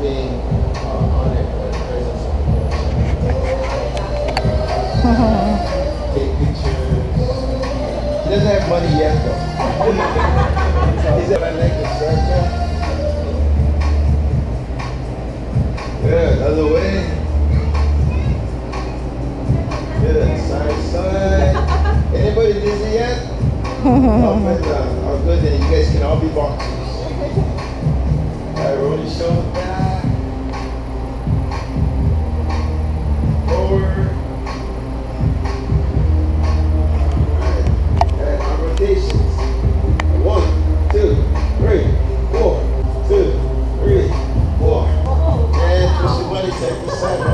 being uh. Mm-hmm. Take pictures. He doesn't have money yet, though. so, He's at my neck circle. Good, other way. Good, side, side. Anybody dizzy yet? Uh, no, good, you guys can all be boxing. said, said,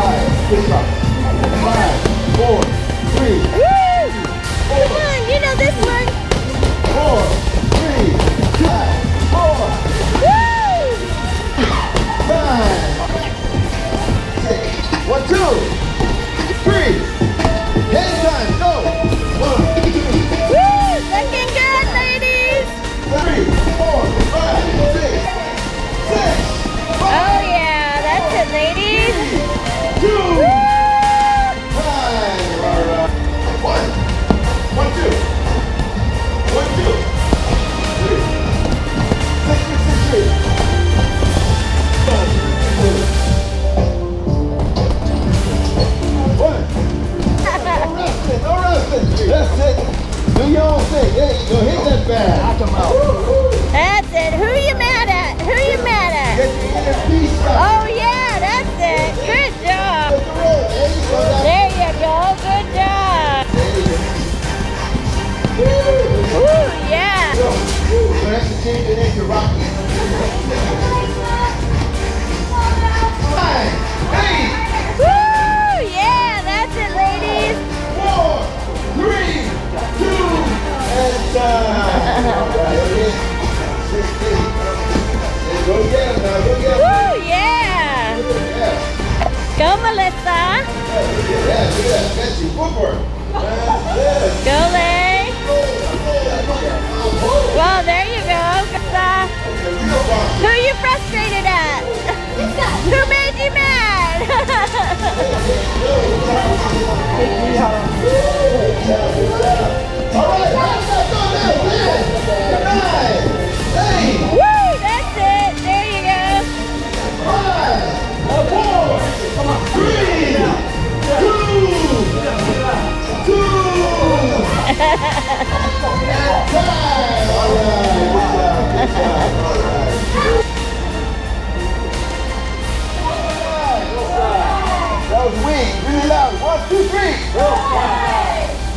five, push up. Five, four, three. Woo! Four, Come on, you know this one. Four, three, five, four. Woo! Five, six, one, two. That's it. Who you mad at? Who you mad at? Oh yeah, that's it. Good job. There you go. Good job. Woo yeah. Woo, yeah, that's it, ladies. Four, three, two, and uh... Goleta. Yes, yes, Alyssa. Go, Lay. Well, there you go. Uh, who are you frustrated at? who made you mad?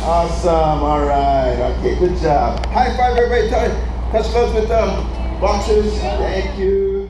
Awesome. All right. Okay, good job. High five, everybody. Touch gloves with um, the Boxes. Thank you.